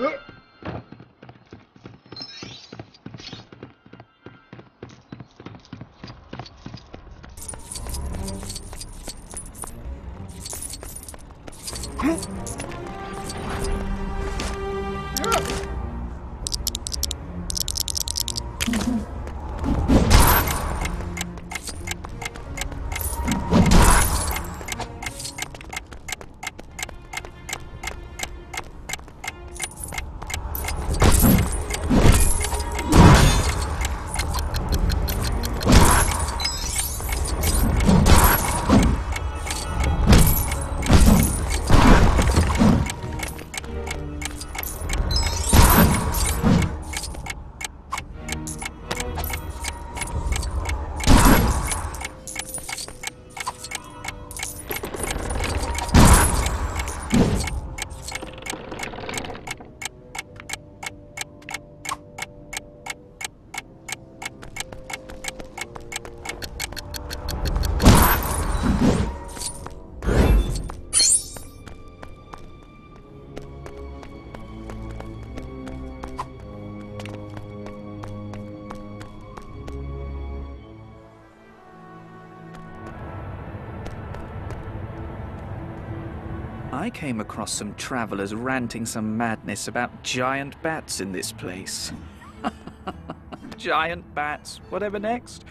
I came across some travelers ranting some madness about giant bats in this place. giant bats, whatever next?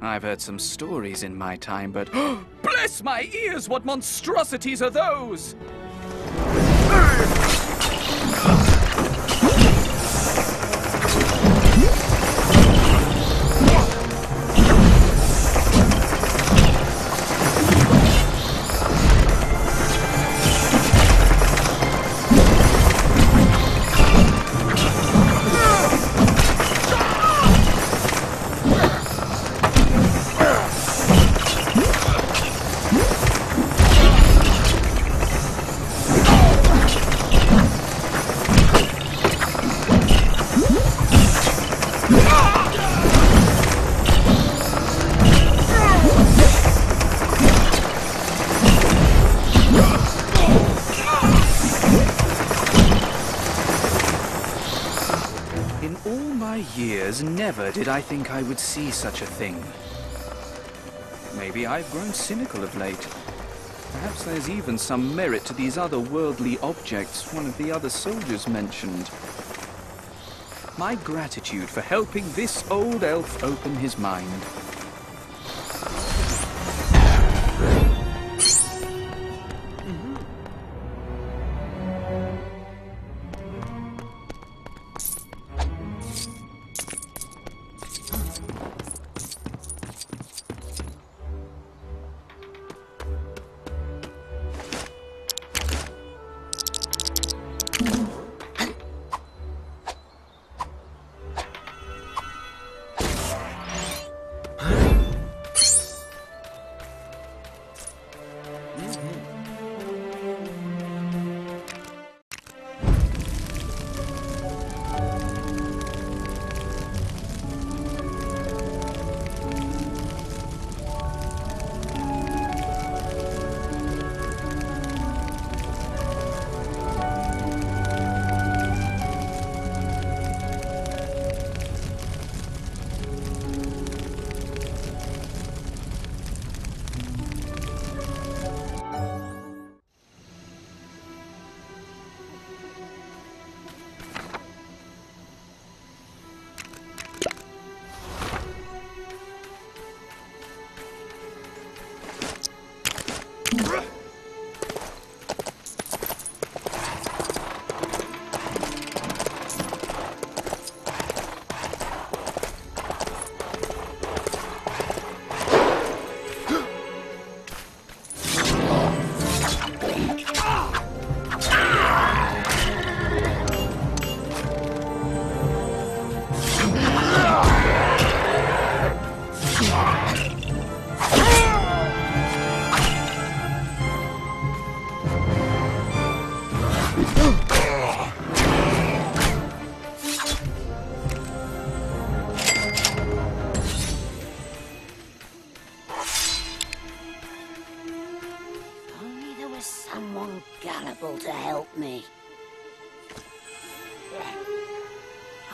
I've heard some stories in my time, but bless my ears, what monstrosities are those? Never did I think I would see such a thing. Maybe I've grown cynical of late. Perhaps there's even some merit to these otherworldly objects one of the other soldiers mentioned. My gratitude for helping this old elf open his mind.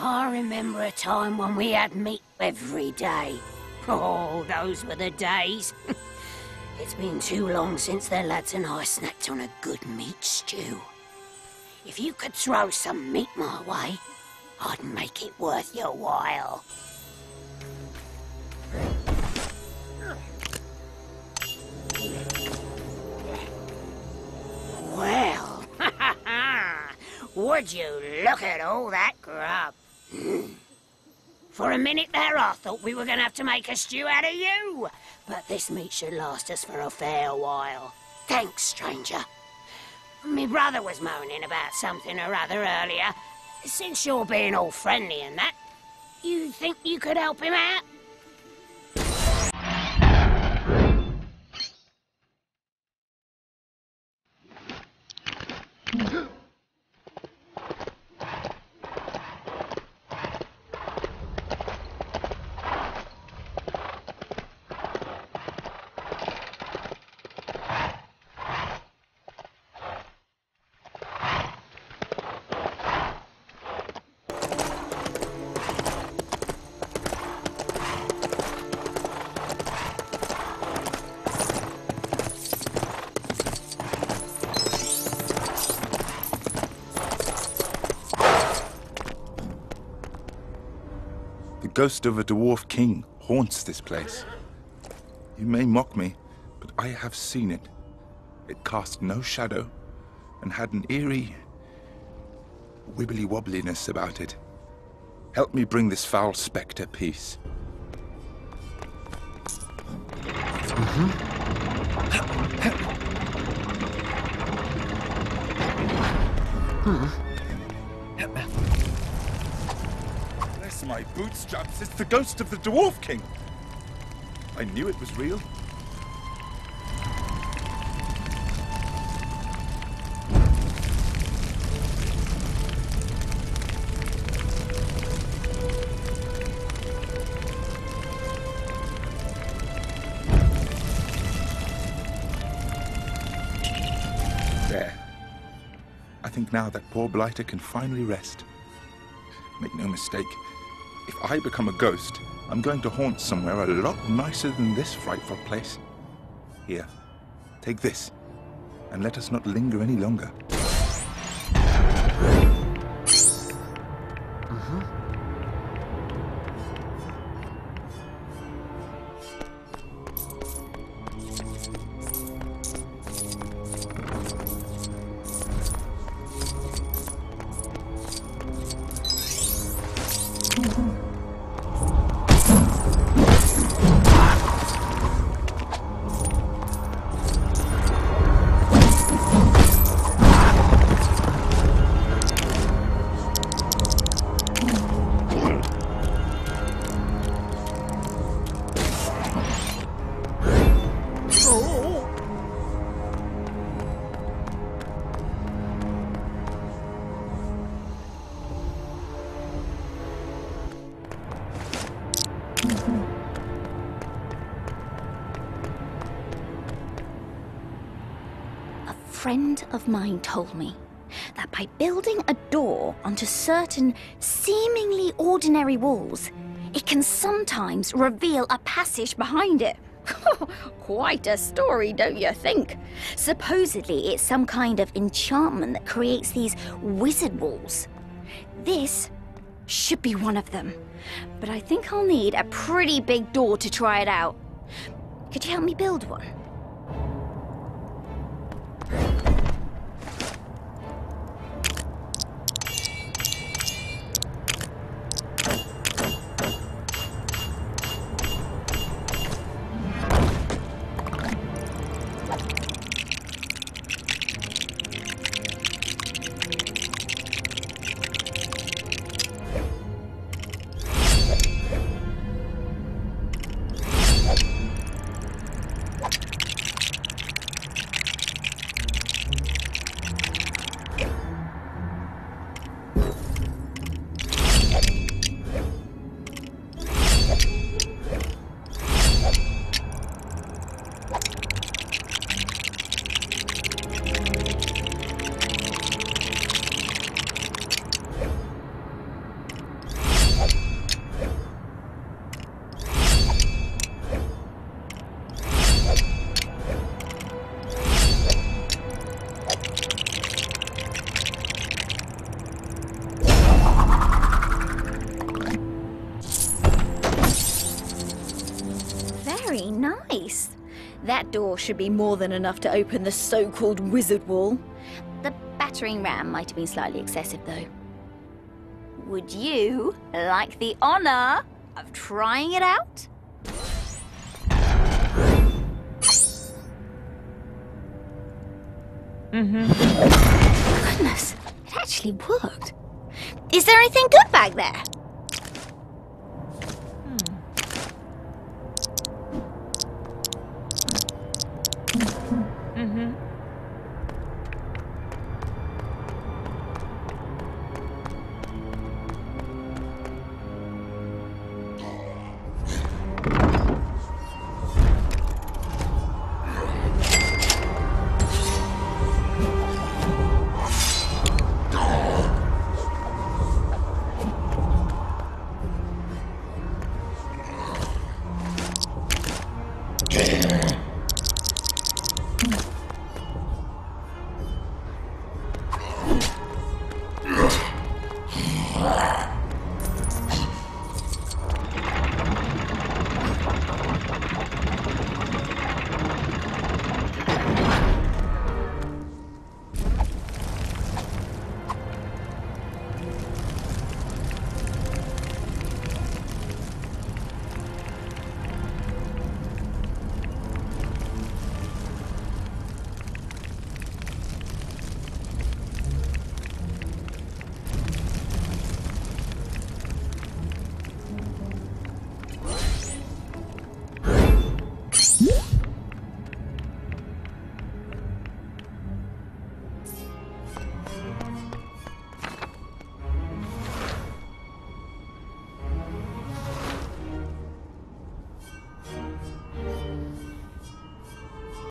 I remember a time when we had meat every day. Oh, those were the days. it's been too long since the lads and I snacked on a good meat stew. If you could throw some meat my way, I'd make it worth your while. Well, would you look at all that grub? For a minute there, I thought we were going to have to make a stew out of you. But this meat should last us for a fair while. Thanks, stranger. Me brother was moaning about something or other earlier. Since you're being all friendly and that, you think you could help him out? The ghost of a dwarf king haunts this place. You may mock me, but I have seen it. It cast no shadow and had an eerie wibbly wobbliness about it. Help me bring this foul spectre peace. Mm-hmm. My bootstraps, it's the ghost of the Dwarf King! I knew it was real. There. I think now that poor blighter can finally rest. Make no mistake, if I become a ghost, I'm going to haunt somewhere a lot nicer than this frightful place. Here, take this, and let us not linger any longer. Mm-hmm. A friend of mine told me that by building a door onto certain seemingly ordinary walls, it can sometimes reveal a passage behind it. Quite a story, don't you think? Supposedly, it's some kind of enchantment that creates these wizard walls. This should be one of them, but I think I'll need a pretty big door to try it out. Could you help me build one? That door should be more than enough to open the so called wizard wall. The battering ram might have been slightly excessive, though. Would you like the honor of trying it out? Mm-hmm. Goodness, it actually worked. Is there anything good back there?